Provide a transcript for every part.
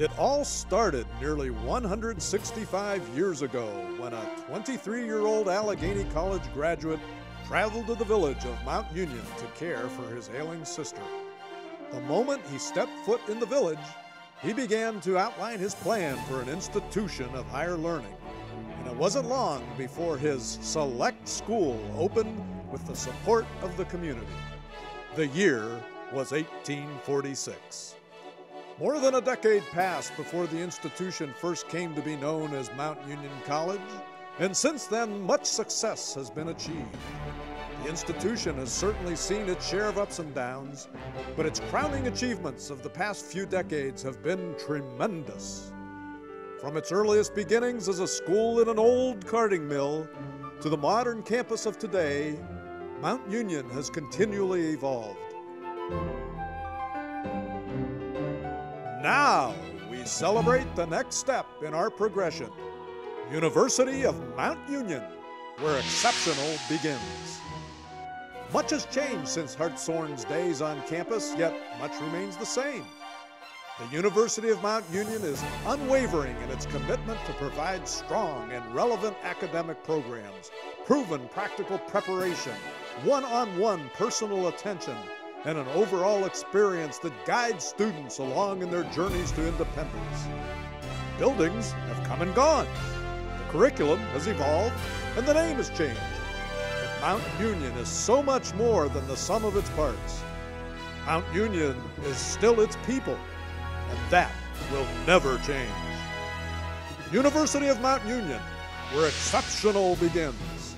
It all started nearly 165 years ago when a 23 year old Allegheny College graduate traveled to the village of Mount Union to care for his ailing sister. The moment he stepped foot in the village, he began to outline his plan for an institution of higher learning. And it wasn't long before his select school opened with the support of the community. The year was 1846. More than a decade passed before the institution first came to be known as Mount Union College, and since then, much success has been achieved. The institution has certainly seen its share of ups and downs, but its crowning achievements of the past few decades have been tremendous. From its earliest beginnings as a school in an old carding mill to the modern campus of today, Mount Union has continually evolved. Now we celebrate the next step in our progression University of Mount Union, where exceptional begins. Much has changed since Hartshorn's days on campus, yet much remains the same. The University of Mount Union is unwavering in its commitment to provide strong and relevant academic programs, proven practical preparation, one on one personal attention, and an overall experience that guides students along in their journeys to independence. Buildings have come and gone. The curriculum has evolved, and the name has changed. But Mount Union is so much more than the sum of its parts. Mount Union is still its people, and that will never change. University of Mount Union, where exceptional begins.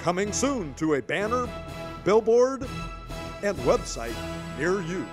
Coming soon to a banner, billboard, and website near you.